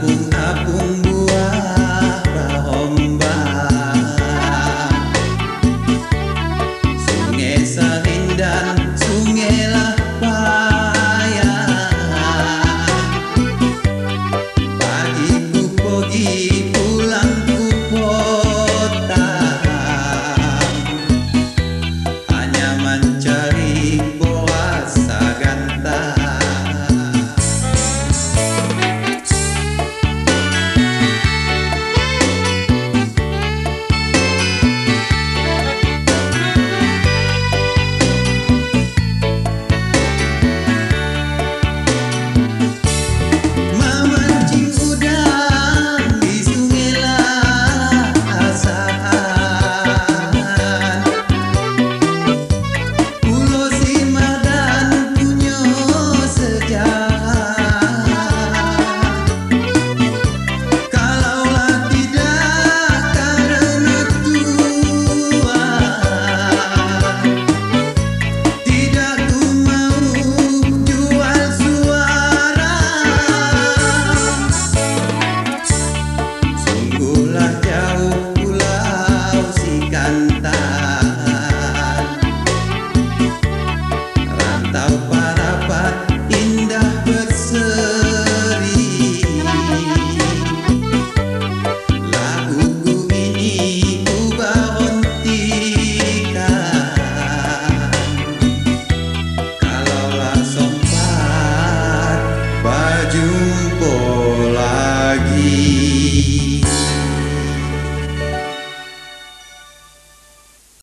aku